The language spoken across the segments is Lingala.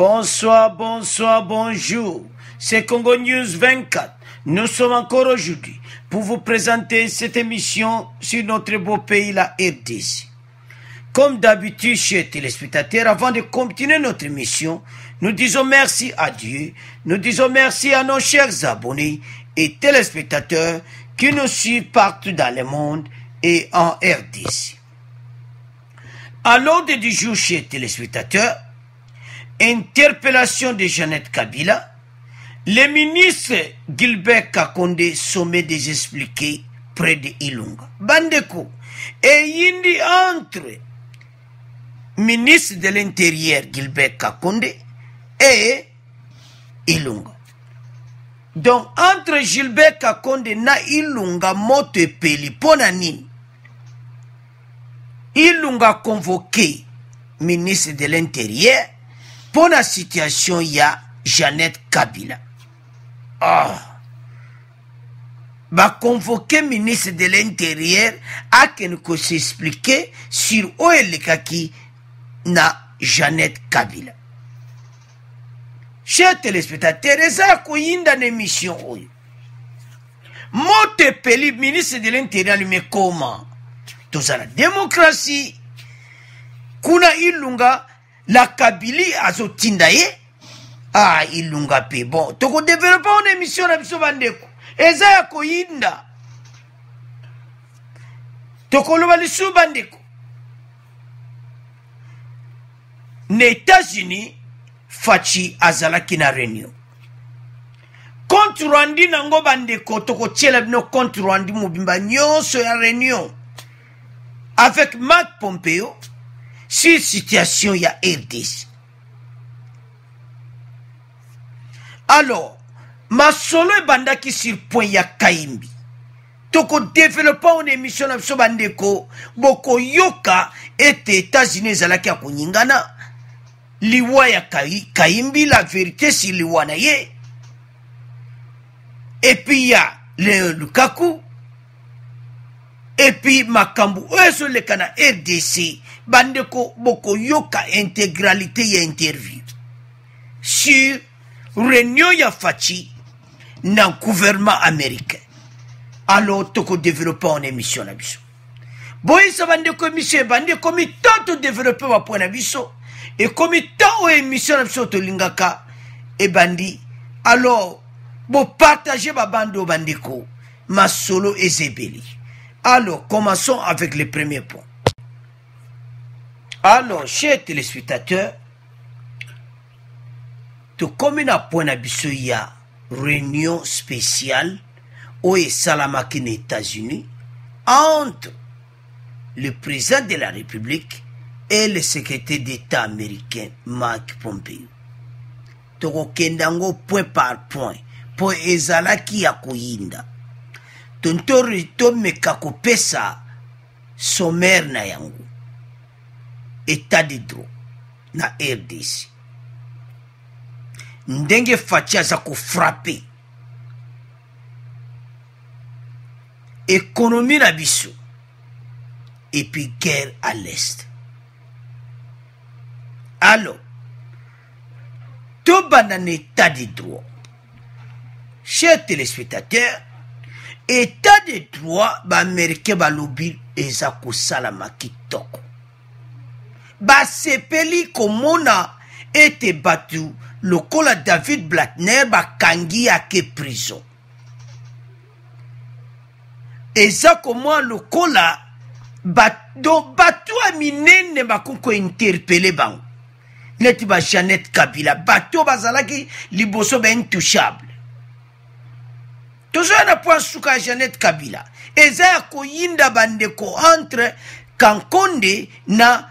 Bonsoir, bonsoir, bonjour. C'est Congo News 24. Nous sommes encore aujourd'hui pour vous présenter cette émission sur notre beau pays, la RDC. Comme d'habitude, chers téléspectateurs, avant de continuer notre émission, nous disons merci à Dieu, nous disons merci à nos chers abonnés et téléspectateurs qui nous suivent partout dans le monde et en RDC. À l'ordre du jour chez téléspectateurs, interpellation de Jeannette Kabila, le ministre Gilbert Kakonde sommet des expliqués près de Ilunga. Bandeko, eyindi entre ministre de l'Intérieur Gilbert Kakonde et Ilunga. Donc entre Gilbert Kakonde na Ilunga moto epeli mpo na nini? ilunga convoqué ministre de l'intérieur mpo na situation ya jeannette kabila oh. baconvoke ministre de l'intérieur akende kosexplike sur oyo elekaki na jeannette kabila cher téléspectateur eza ya koyinda na émission oyo moto epeli ministre de l'interieur alime koma toza na demokrasi kuna ilunga la kabili azotinda ye ah ilunga mpe bon tokodevelopa ona emission na biso bandeko eza ya koyinda tokoloba lisusu bandeko na etats-unis faci azalaki na réunion compte rendu nango bandeko tokotiela bino compte rendu mobimba nyonso ya réunion avec mark pompeo sur situation ya rdc alors masolo ebandaki sur point ya kaimbi tokodevelopa oyo na emission na biso bandeko bokoyoka ete etats-unis ezalaki ya koningana liwa ya kayimbi la verite si liwa na ye epuis ya leo lukaku epuis makambo oyo ezoleka na rdc bandeko bokoyoka integralité ya interview sur reunion ya faci na gouvernement américain alors tokodeveloppe en émission na biso boyisa bandeko émission ebandi ekomi temps todeveloppe bapoint na biso ekomi temps oyo émission na biso tolingaka ebandi alors bopartage babande oyo bandeko masolo eza ebeli alors commençons avec le premier point alors chers téléspectateurs tokomi na point na biso ya réunion spéciale oyo esalamaki na états-unis entre le président de la république et le secrétaire d'état américain mark pompeo tokokenda yango point par point mpo ezalaki ya koyinda tontori tomeka kopesa sommaire na yango état de droit na rdc ndenge faci aza kofrape ekonomi na biso epuis guerre à l'est alors tobanda na état de droit cher téléspectateur état de droit baaméricain balobi eza kosalama kitoko basepeli komona ete bato lokola david blatner bakangi yake prison eza komwa lokola bato bato ya minene bakoki kointerpele bango neti ba jeannette kabila bato bazalaki liboso baintouchable tozoya na point suka ya jeannette kabila eza ya koyinda bandeko entre kankonde na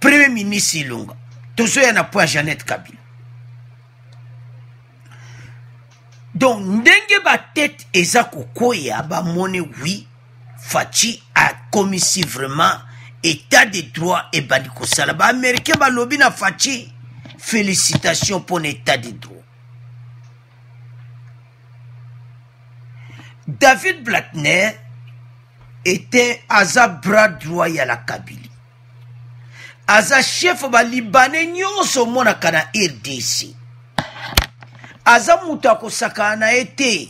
premier ministre ilunga tozoya na point ya jeannette kabila donc ndenge batete eza kokwea bamone wi faci akomisi vraiment état de droit ebandi kosala baaméricain balobi na faci félicitation mpo na état de droit David Blatner était aza bras droit ya la Kabylie. Aza chef ba Libanais nyonso omonaka na RDC. Aza moto akosakana na ye te.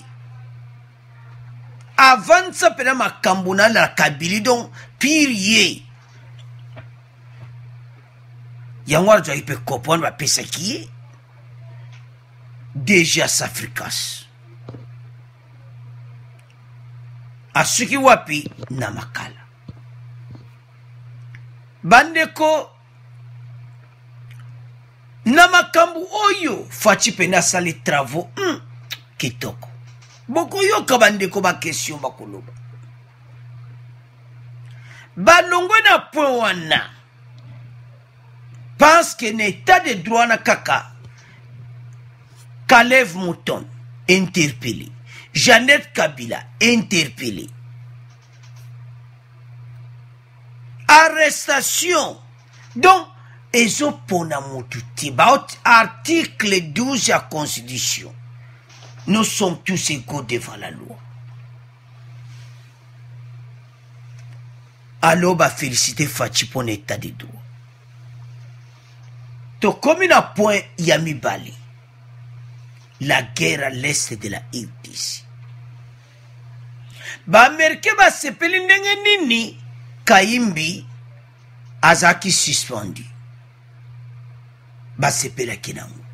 Avansa mpena makambo na la Kabylie donc pire ye. Yango azwaki mpe kopo wana bapesaki ye. dejas africas asuki wapi na makala bandeko na makambo oyo faci mpena asali travaux mm, kitoko bokoyoka bandeko bakestion bakoloba balongwe na point wana parce que na état de droit na kaka kalev mouton interpellé jeannette kabila interpellé arrestation donc ezopona motu te baoti article 12 ya constitution nous sommes tous égaux devant la loi alo bafelisite faci mpo na etat de droit tokomi na point ya mibale la guerre à l'est de la rdc baamerikain basepeli ndenge nini kayimbi azalaki suspendi basepelaki nango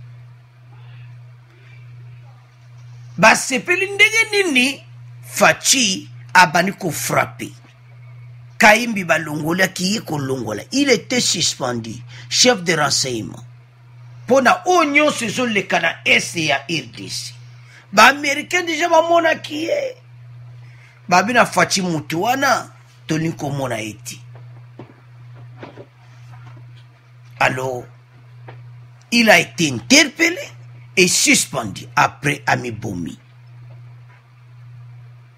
basepeli ndenge nini faci abandi kofrape kaimbi balongoli akiyi kolongola il était suspendu chef de renseignement mpo na oyo nyonso ezoleka na est ya rdc baaméricain deja bamonaki ye babi na faci motu wana tolingi komona ye ti Alors, il a été interpellé et suspendu après Amibomi.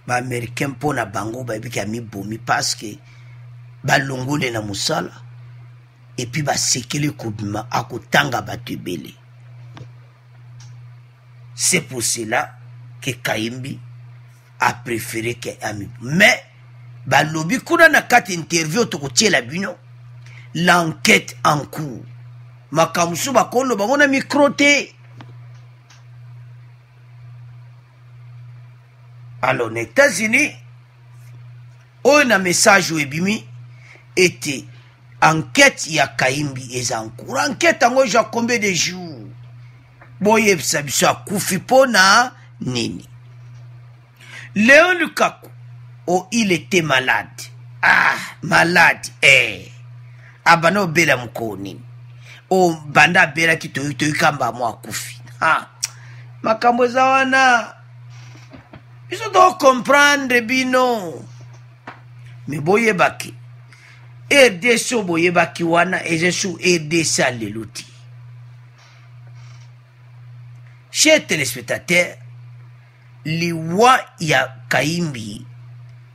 Ba Américains mpo na bango bayebi ke Amibomi parce que balongole na mosala et puis basekeli kobima akotanga bato ebele. C'est pour cela que Kaimbi a prefere ke ami mais balobi kuna na kati interview tokotiela bino l'enquête en cours makambo mosusu bakoloba yango na mikro te alors na états-unis oyo na message oyo ebimi ete enquête ya kaimbi eza en cours enquête yango eja combien de jours boyebisa biso akufi mpo na nini leo lukaku o oh, il était malade ah malade eh. abanda obela mokolo nini o oh, banda abelaki toyikamba mo akufi ah. makambo eza wana biso tokomprendre bino me boyebaki rdc oyo boyebaki wana eza su rdc ya lelo te Chers téléspectateurs, liwa ya Kaimbi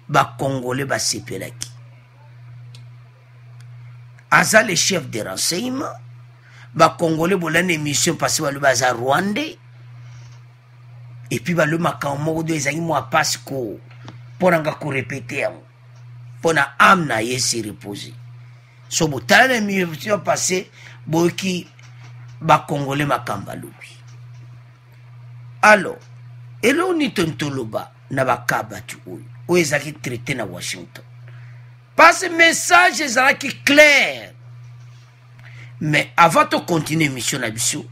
bakongole basepelaki. Aza le chef de renseignement, bakongole bolani émission parce balobi aza rwandais et puis balobi makambo moko do ezalaki mwa mpasi ko mpo na nga korepete yango mpo na ame na ye se repose so botala na émission passé boyoki bakongole makambo alobi alors eloko nini toni toloba na bakaa bato oyo oyo ezalaki traité na washington parce que message ezalaki claire mais avant tocontinue émission na biso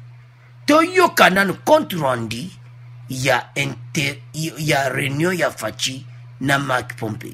toyoka nanu compte rendu ya, inter, ya réunion ya faci na mark pompey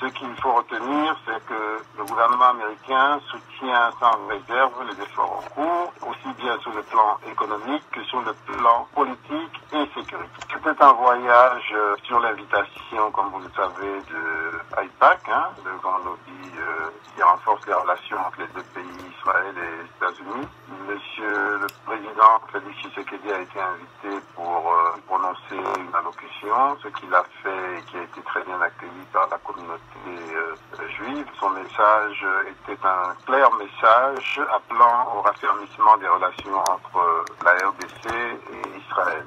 Ce qu'il faut retenir, c'est que le gouvernement américain soutient sans réserve les efforts en cours, aussi bien sur le plan économique que sur le plan politique et sécuritaire. C'était un voyage euh, sur l'invitation, comme vous le savez, de AIPAC, hein, le grand lobby euh, qui renforce les relations entre les deux pays, Israël et États-Unis. Monsieur le président Félix Tshisekedi a été invité pour euh, prononcer une allocution, ce qu'il a fait et qui a été très bien accueilli par la communauté juive. Son message était un clair message appelant au raffermissement des relations entre la RDC et Israël.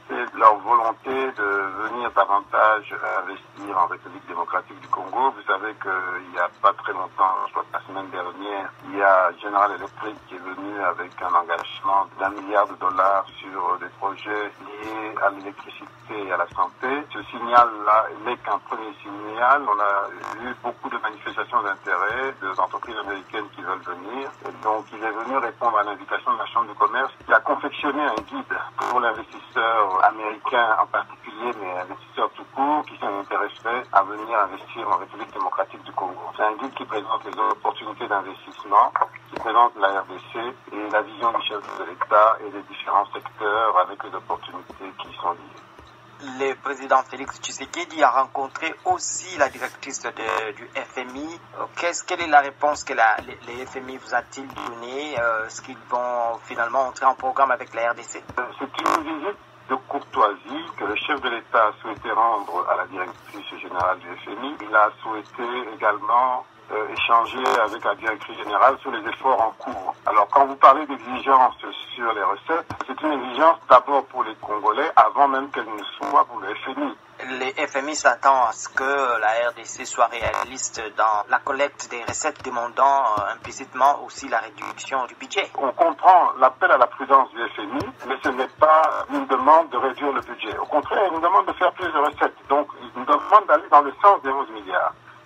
leur volonté de venir davantage investir en République démocratique du Congo. Vous savez qu'il n'y a pas très longtemps, je crois que la semaine dernière, il y a General Electric qui est venu avec un engagement d'un milliard de dollars sur des projets liés à l'électricité et à la santé. Ce signal-là n'est qu'un premier signal. On a eu beaucoup de manifestations d'intérêt des entreprises américaines qui veulent venir. donc, il est venu répondre à l'invitation de la Chambre de commerce qui a confectionné un guide pour l'investisseur américain en particulier, mais investisseur tout court, qui s'intéresserait à venir à en République démocratique du Congo. C'est un guide qui présente les opportunités d'investissement, qui présente la RDC et la vision du chef de l'État et les différents secteurs avec les opportunités qui sont liées le président Félix Tshisekedi a rencontré aussi la directrice du FMI. Euh, quelle est la réponse que la, les, FMI vous a-t-il donnée euh, ce qu'ils vont finalement entrer en programme avec la RDC euh, C'est visite de courtoisie que le chef de l'État a souhaité rendre à la directrice générale du FMI. Il a souhaité également euh, échanger avec la directrice générale sur les efforts en cours. Alors quand vous parlez d'exigence sur les recettes, c'est une exigence d'abord pour les Congolais avant même qu'elle ne soit pour le FMI les FMI s'attend à ce que la RDC soit réaliste dans la collecte des recettes, demandant euh, implicitement aussi la réduction du budget. On comprend l'appel à la prudence du FMI, mais ce n'est pas une demande de réduire le budget. Au contraire, il nous demande de faire plus de recettes. Donc, une nous demande d'aller dans le sens des 11 milliards.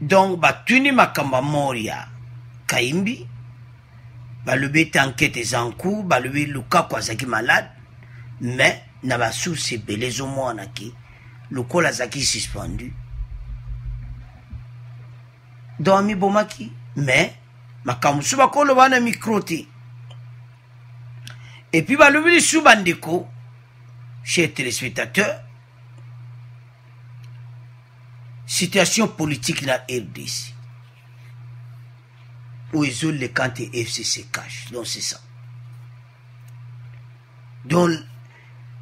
donc batuni makambo ya moria kaimbi balobi ete enquête eza ncour balobi lukaku azalaki malade mais na basusi ebele ezomwana ke lokola azalaki suspendu donc amibomaki mais makambo mosusu bakoloba na mikro te epuis balobi lisusu bandeko chez téléspectateur situation politique na rdc oyo ezoleka nte fcc cash donc c'est ça donc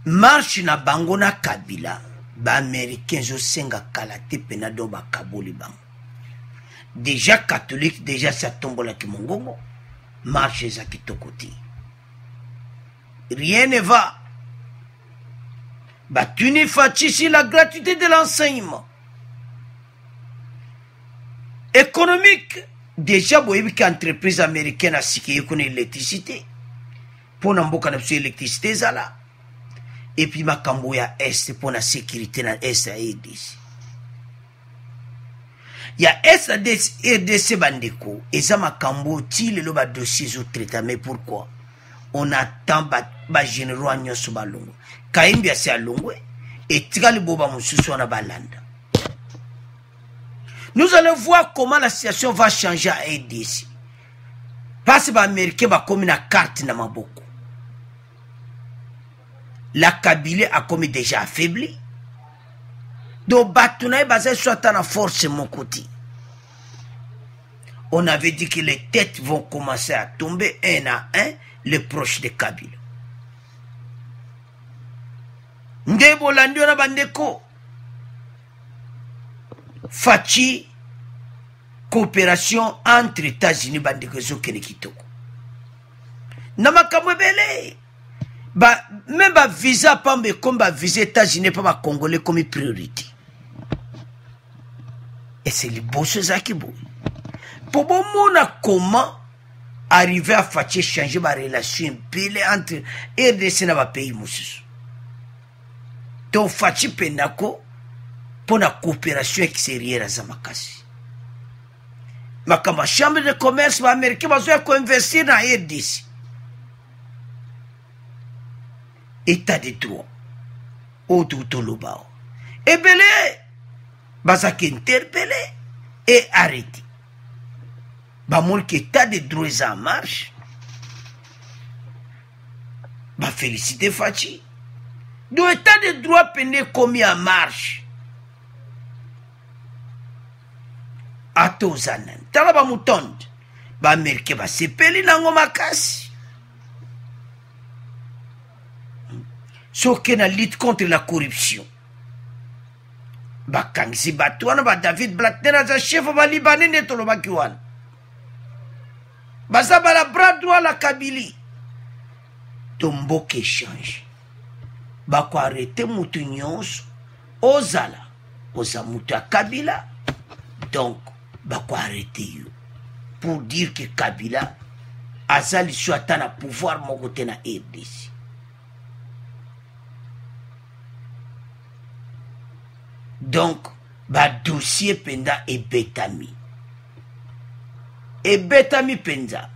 marche na bango na kabila baaméricain ezosenga kala te mpena do bakaboli bango deja catholique deja si atombolaki mongongo marche eza kitoko te rien ne va batuni faci sur la gratuité de l'enseignement économique déjà boyebi ke entreprise américaine asiki ye kuna électricité mpo na mboka na biso électricité ezala epuis makambo ya est mpo na sécurité na est ya edc ya rdc bandeko eza makambo oyo ti lelo badossier ezotraita mais pourquoi on attend bagénéraux ba nyonso balongwe kayembi asi alongwe etikali bo bamosusu wana balanda nous allons voir comment la situation va changer à rdc mpasi baaméricain bakomi na karte na maboko la kabile akomi deja affaibli do bato na ye baza so ata na force moko te on avait dit que les têtes vont commencer à tomber un à un les proches de kabila nde bolandi wana bandeko faci coopération entre états-unis bandeko ezokende kitoko na makambo ebele ba même ba visa pamba ekomi ba visa états-unis mpo bakongole ekomi priorité ese liboso ezalaki boye mpo bomona comment arrive à faci échange barelation ebele entre rdc na bapays mosusu to faci mpendako mpo na coopération extérieure aza makasi makambo ya chambre de commerce baaméricain bazoya koinvestir na rdc état de droit oyo toki toloba o ebele bazalaki interpele e arrete bamoni ke état de droit eza en marche bafélicité faci donc état de droit mpende ekomi en marche ata oza nani tala bamutonde baamerike basepeli nango makasi soki na lutte contre la corruption bakangisi bato wana ba david blackner aza chef balibane nde tolobaki wana baza bala bras droit la kabili to mboka echange bakoarete moto nyonso ozala oza moto ya kabila donc bako arrete yo pour dire que kabila aza lisu ata na pouvoir moko te na rdc donc badossier mpenza ebetami ebetami mpenza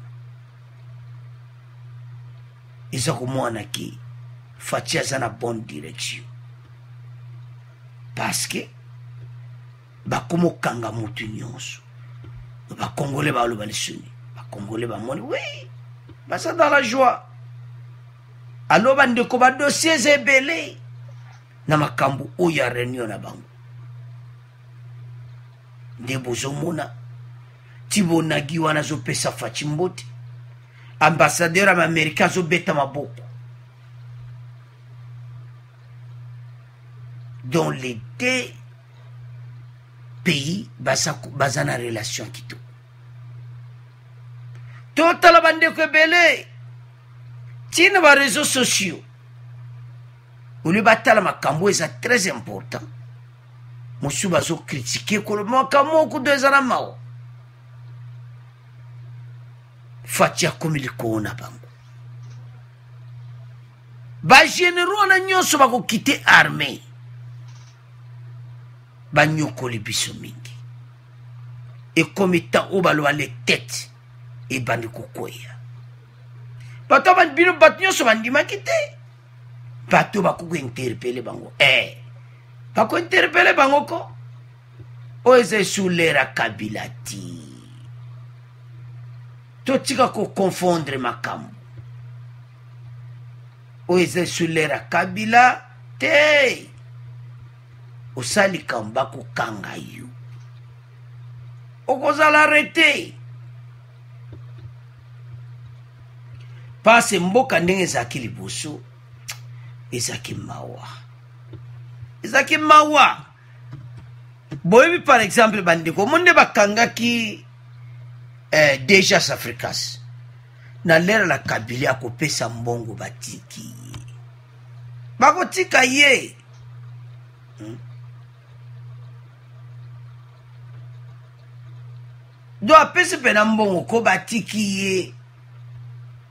eza komwana ke faci aza na bonne direction parce que bakomo kanga mutu nyonso bakongole baloba lisuni bakongole bamoni wi baza dans la joie alo bandeko badosie eza ebele na makambo oyo ya reunion na bango nde bozomona tibonagi wana azopesa faci mbote ambassadeur ya baamerika azobeta maboko dont les deux pays baza, baza na relation kitoko totala bandeko ebele ntina bareseau sociaux olio batala makambo oyo eza très important mosusu bazokritike koloba makambo moko kudo eza na mawa fati akomi likolo na bango bageneraux wana nyonso bakokite armee banyokoli biso mingi ekomi temps oyo baloba le tete ebandi kokweya bato bino bato nyonso bandimaki te bato oyo bakoki kointerpele bango e eh, bakointerpele bango ko oyo eza esulera kabila ti totika koconfondre makambo oyo eza esulera kabila te osali likambo bakokanga yo okozala rete mpasi mboka ndenge ezalaki liboso ezalaki mawa ezalaki mawa boyebi par exemple bandeko omo nde bakangaki eh, dejas africas na lere la kabili akopesa mbongo batiki ye bakotika ye hmm? do apesi mpena mbongo ko batiki ye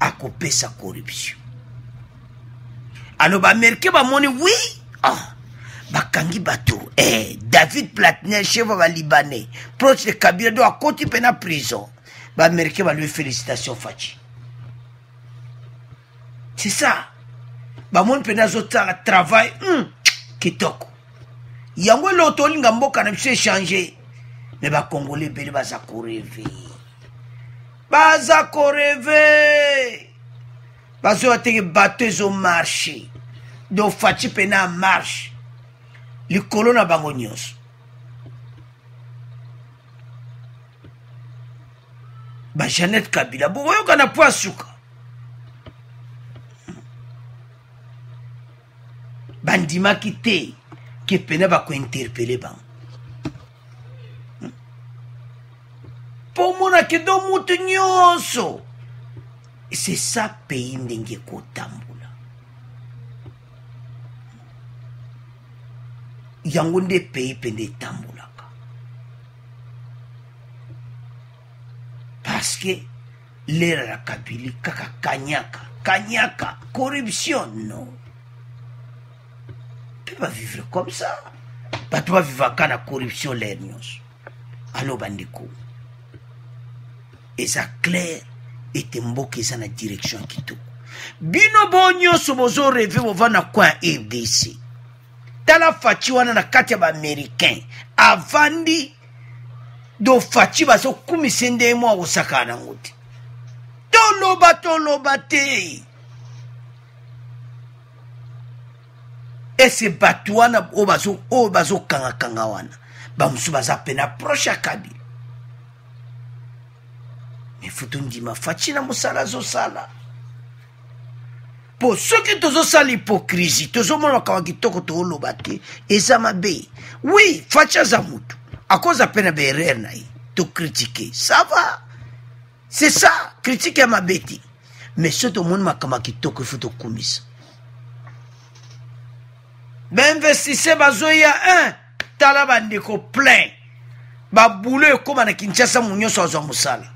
akopesa corruption alors baamerikain bamoni wi oh, bakangi bato eh, david platner chef ya balibanais proche de kabila do akoti mpe na prison baamerikain baloi félicitation faci c'est ça bamoni mpenza azotala travail mm, kitoko yango eloko tolinga mboka na biso echange me bakongole ebele baza koreve baza koreve bazoya teke bato ezomarche do faci mpena marche likolo na bango nyonso ba jeannette kabila bokoyoka na po ya suka bandimaki te ke mpena bakointerpele bango pomona ke do moto nyonso c'est ça pays ndenge ekotambola yango nde pays mpe nde etambolaka parce que lera ya kabili kaka kanyaka kanyaka corruption non mpe bavivre comme ça bato bavivaka na corruption lere nyonso alo bandeko eza claire ete mboka eza na direction ya kitoko bino bo nyonso bozo reve bova na kwa ya rdc tala faci wana na kati ya baaméricain avandi do faci bazokumisa nde mwa akosakana nango te toloba toloba te ese bato wana oyo bazokangakanga wana bamosusu baza mpe na proche ya kabila ifo tondima faci na mosala azosala mpo soki tozosala hipokrisi tozomona kawa kitoko tooloba te eza mabe wi faci aza motu akoza mpe na baerreur na ye tokritike sava c'est ça critique ya mabe te mais soki tomoni makambo ya kitoko ifo tokumisa bainvestise bazoya 1 tala bandeko plein babulo ekóma na kinshasa mo nyonso azwa mosala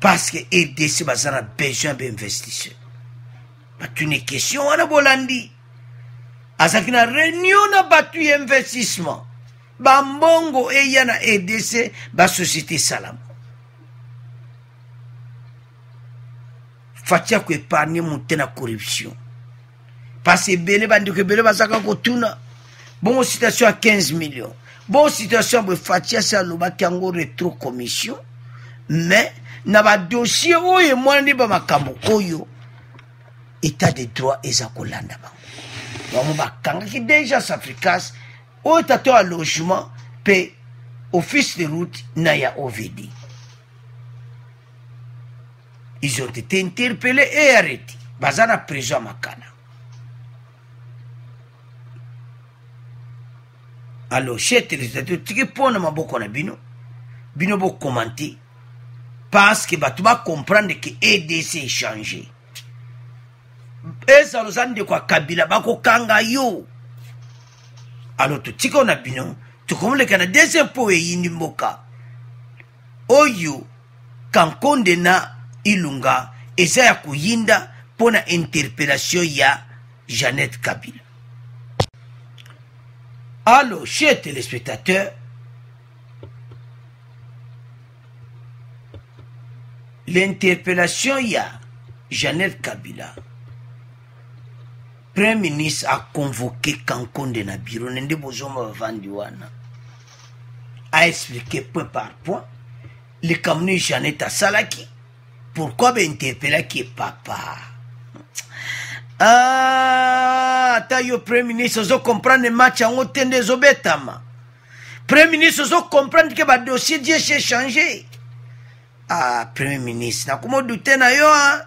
parce que rdc baza na besoin ya bainvestisseur batuni question wana bolandi azalaki na réunion na bato ya investissement bambongo eya na edc basociété esalama fatia koepargne moto te na corruption mpasi ebele bandeko ebele bazalaka kotuna bongo citation ya 15 million bongo citation boye faci asi alobaki yango retro commission mais na badossier oyo emonani bamakambo oyo état de droit eza kolanda bango bango bakangaki dejas africas oyo tata ya logement mpe office de route na ya ovd ils ont été interpellés et arrêtés baza na prison ya makana alors chez telestate otiki mpo na maboko na bino bino bokomante parce que bato bacomprendre ke edc echange ezala oza ndeko ya kabila bakokanga yo alors totika oyo na bino tokomoleka na deuxième mpo eyindi mboka oyo kankonde na ilunga eza ya koyinda mpo na interpellation ya jeannette kabila allo cher téléspectateur l'interpellation ya jeannette kabila premier ministre aconvoke kankonde na biro ne nde bozoma bavandi wana aexplike point par point likambo nini janete asalaki pourkui bainterpelaki ye papa ah, ata yo premier ministre ozo comprendre match yango te nde ezobetama premier ministre ozo comprendre ke badossier dieshe change ah, premier ministre nakomodute na yo a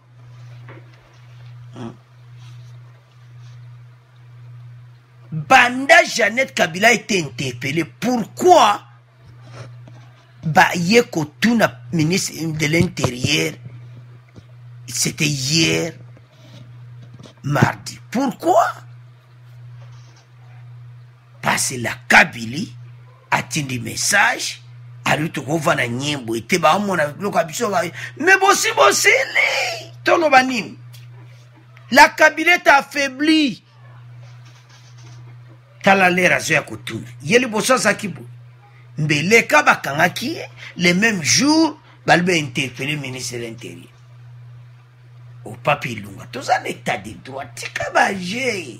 hmm. banda jeannette kabila ete interpele pourquoi baye kotuna ministre de l'intérieur c'était hier mardi pourquoi pasi la kabili atindi message alobi tokova na nyembo ete baomona biloko ya biso me bosi bosili toloba nini la kabili est affaibli tala lere azo ya kotuna ye liboso azalaki boye mbeleka bakangaki ye le même jour bali bainterpele ministre de l'intérieur opapi ilunga toza na état de droit tika baje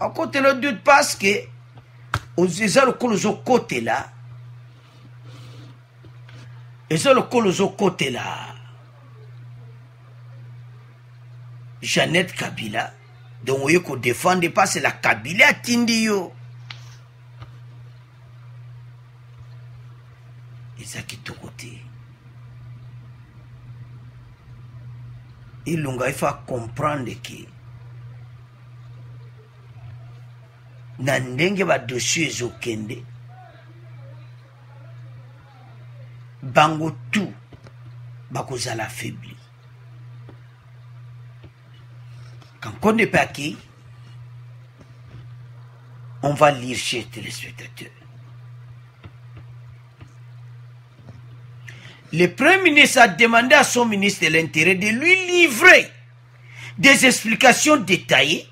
akotela dut parce que eza lokola ozokotela eza lokola ozokotela jeannette kabila donc oye kodefendre parce la kabila atindi yo eza kitoko te ilunga ifa comprendre ke na ndenge badossier ezokende bango tout bakozala affaibli quand on n'est pas acquis on va lire chez téléspectateurs Le Premier ministre a demandé à son ministre de l'Intérêt de lui livrer des explications détaillées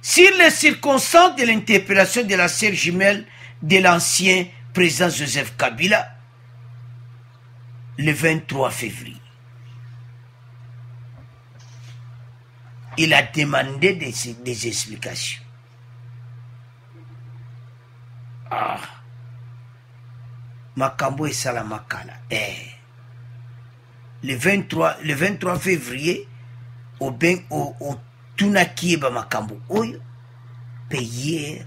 sur les circonstances de l'interpellation de la sœur jumelle de l'ancien président Joseph Kabila le 23 février. il a demandé des, des explications ah makambo esalama kala eh. le 23, le 23 février otunaki ye bamakambo oyo mpe ye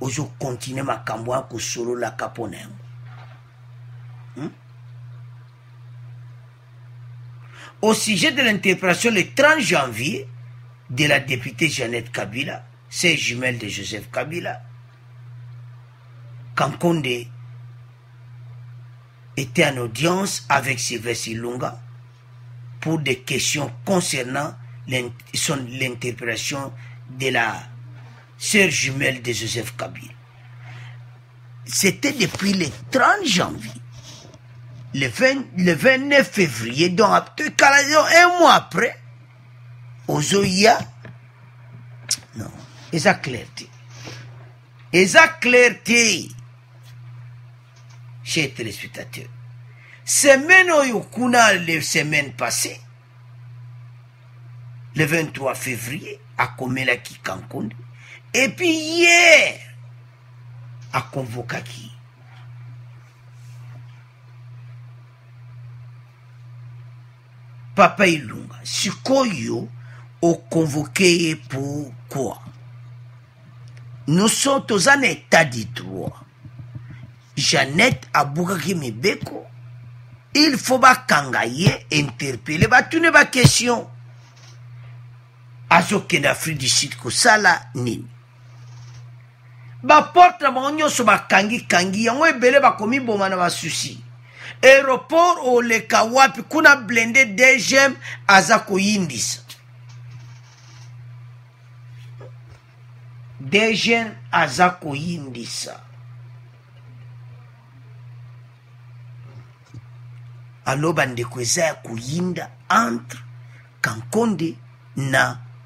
ozokontinue makambo ya kosololaka mpo na yango au sujet de l'interprétation... le 30 janvier de la députée Jeannette Kabila, c'est jumelle de Joseph Kabila, Kankonde était en audience avec Sylvester Lunga pour des questions concernant l'interprétation de la sœur jumelle de Joseph Kabila. C'était depuis le 30 janvier, le, 29 février, donc un mois après, Zoïa. non, ça Clarté. a Clarté, chers téléspectateurs, semaine où les semaines passées, le 23 février, à Komelaki Cancun, et puis hier, akonvokaki ye papa ilunga sikoyo okonvoke ye pourkoi nous sommes toza na état du droit jeannette abukaki mibeko il faut bakanga ye interpele batune baquestion azokende afrique du sud kosala nini baporte na bango nyonso bakangi kangi yango ebele bakomiboma na basusi aéroport oleka wapi kuna blende dgm aza koyindisa dgm aza koyindisa aloba ndeko eza ya koyinda entre kankonde na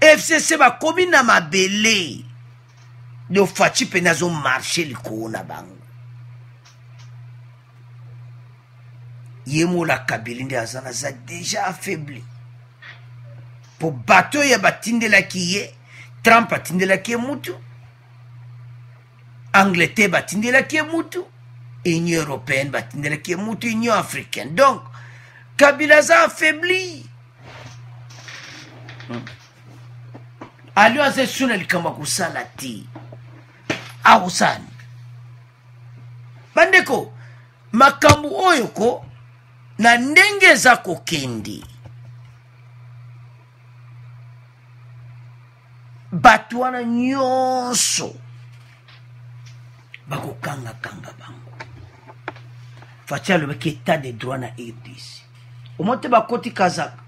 fcc bakomi na mabele do faci mpenza azomarche likolo na bango ye mola kabili nde aza naza deja affaibli mpo bato oyo batindelaki ye trump atindelaki ye mutu angleterre batindelaki ye mutu union européenne batindelaki ye mutu union africaine donc kabila aza affaibli hmm. alio aza esio na likambo ya kosala te akosala bandeko makambo oyo ko na ndenge eza kokende bato wana nyonso bakokangakanga bango faci alobaki etat de droit na rdc omo te bakoti kazaka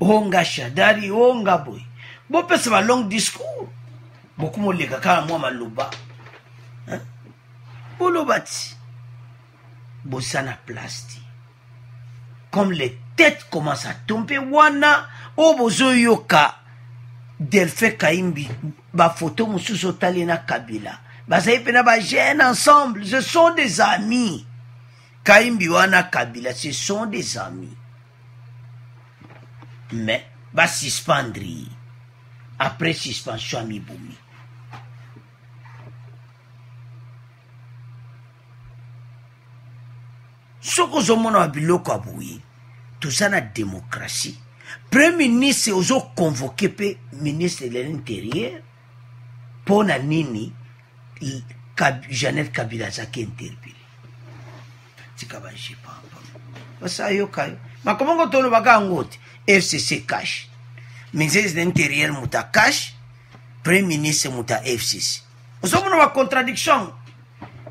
onga shadari onga boye bopesa ba long discours bokomoleka kaka mwa maloba boloba ti boza na place te comme les têtes commence à tomber wana oyo oh, bozoyoka delphin kaimbi bafoto mosusu otali na kabila bazali mpe na bagene ensemble ce sont des amis kaimbi wana kabila ce sont des amis mais basuspendre ye après suspension ya mibomi soki ozomona ba biloko ya boye toza na démocratie premier ministre ozoconvoke mpe ministre de l'interieur mpo na nini janel kabila azaki interpele tika bajepamba basa yoka yo makambo ngo tolobaka yango te fcc cash ministre de l'interieur moto a cash premier ministre moto a fcc ozomona ba contradiction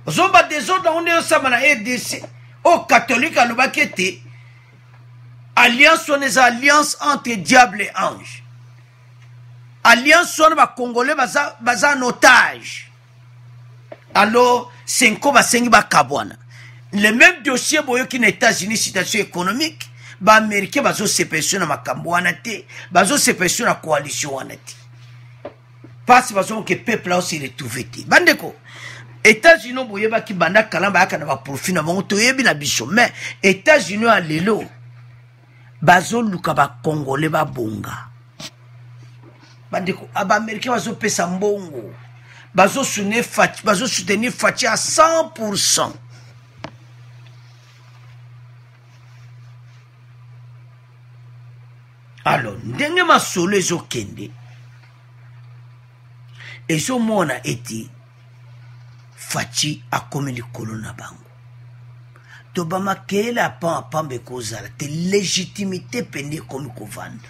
ozomba desordre yango nde osamba na edc oyo katholike alobaki ete alliance wana eza alliance entre diable et ange alliance wana bacongolais baza, baza en otage alors senko basengi bakabwana le même dossier boyoki na états-unis situation économique baaméricain bazosepela biso na makambo wana te bazosepela biso na coalition wana te mpasi bazongo ke peuple ao se retrouve te bandeko états-unis oyo boyebaki banda kala bayaka na baprofit na bango toyebi na biso mais états-unis ya lelo bazoluka bacongolais babonga bandeko ah, baaméricain bazopesa mbongo bazosoutenir faci bazo faci à 100 pourcent alors ndenge masolo ezokende ezomona ete faci akomi likolo na bango to bamakele apam apamba ekozala te legitimité mpenza ekomi kovanda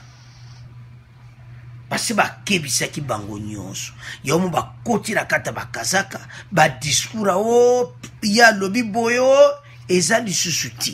basi bakebisaki bango nyonso yango bakoti na kati ya bakazaka badiskur ao ye alobi boye o eza lisusu te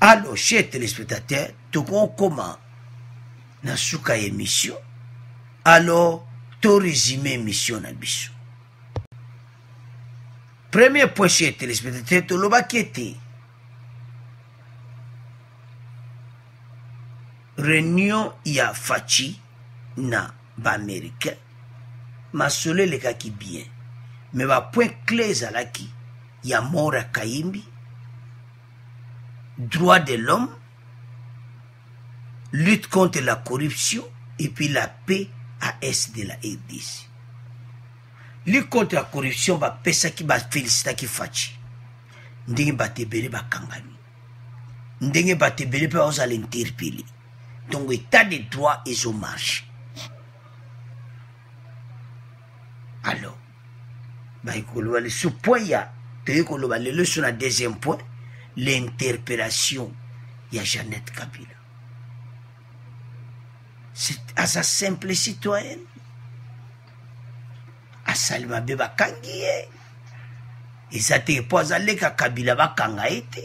alors chez téléspectateur tokokoma na suka ya émission alors to résume émission na biso premier point chez téléspectateur tolobaki ete réunion ya faci na ba américain masolo elekaki bien me bapoint cle ezalaki ya mora kayimbi droit de l'homme lutte contre la corruption et puis la paix à est de la rdc lutte contre la corruption bapesaki bafélicitaki faci ndenge bato ebele bakangami ndenge bato ebele mpe bakozala interpele donc état de droit ezo marche alors baye koloba lisu point ya toye koloba lelo so na deuxième point l'interpellation ya jeannette kabila à sa simple citoyenne asali mabe bakangi ye eza te mpo azaleka kabila bakanga ye te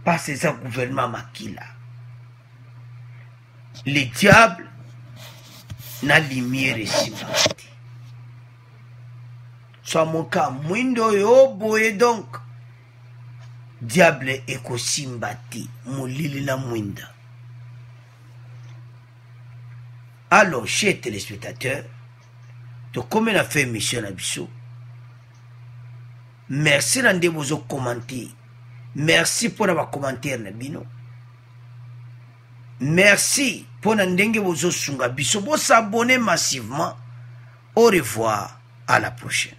mpasi eza gouvernement makila le diable na lumière esimbaka te swamoka mwindo oyo oboye donc diable ekosimba te molili na mwinda alors chez téléspectateur tokomi na fin émission na biso merci na nde bozo commente merci mpo na bacommentaire na bino merci mpo na ndenge bozosunga biso bosabone massivement au revoir à la prochaine